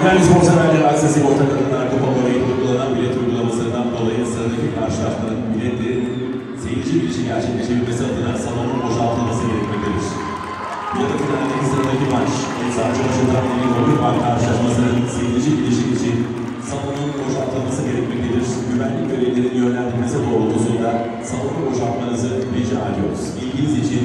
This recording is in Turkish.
Değerli spor severler, Aksa Sigorta Kadın Arka Pomara'yı uygulanan bilet uygulamasından dolayı sıradaki karşılaşmanın bileti seyirci bilişi gerçekleşebilmesi adına salonun boşaltılması gerekmektedir. Bilet finaldeki sıradaki maç, Ensar Çoğuşadan Demir Ordu Park karşılaşması seyirci bilişi için salonun boşaltılması gerekmektedir. Güvenlik görevlerinin yönlendirmesi doğrultusunda salonu boşaltmanızı rica ediyoruz. İlginiz için